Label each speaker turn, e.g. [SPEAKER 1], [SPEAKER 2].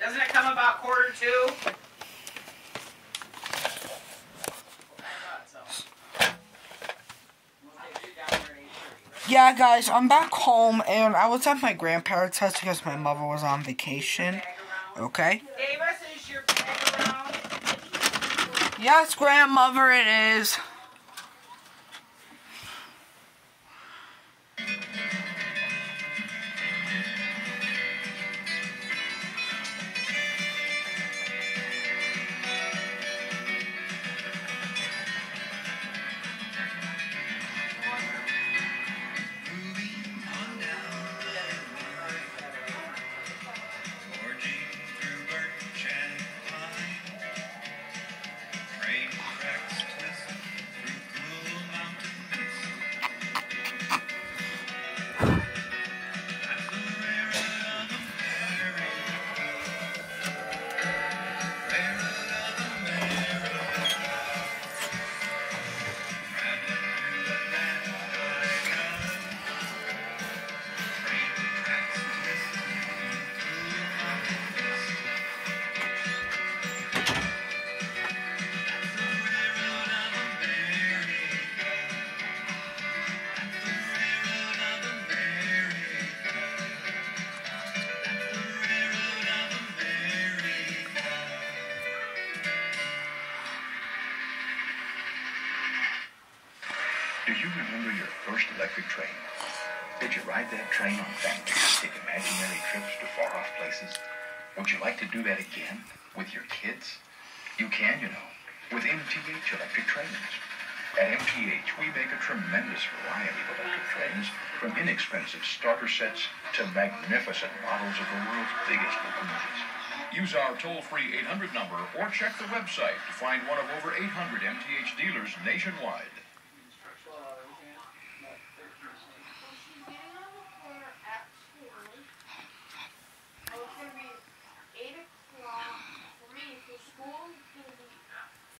[SPEAKER 1] Doesn't it come about quarter two?
[SPEAKER 2] Yeah, guys, I'm back home, and I was at my grandparents' house because my mother was on vacation. Okay?
[SPEAKER 1] Davis, is your bag around?
[SPEAKER 2] Yes, grandmother, it is.
[SPEAKER 3] Do you remember your first electric train? Did you ride that train on fantastic imaginary trips to far off places? Would you like to do that again with your kids? You can, you know, with MTH electric trains. At MTH, we make a tremendous variety of electric trains, from inexpensive starter sets to magnificent models of the world's biggest locomotives. Use our toll-free 800 number or check the website to find one of over 800 MTH dealers nationwide.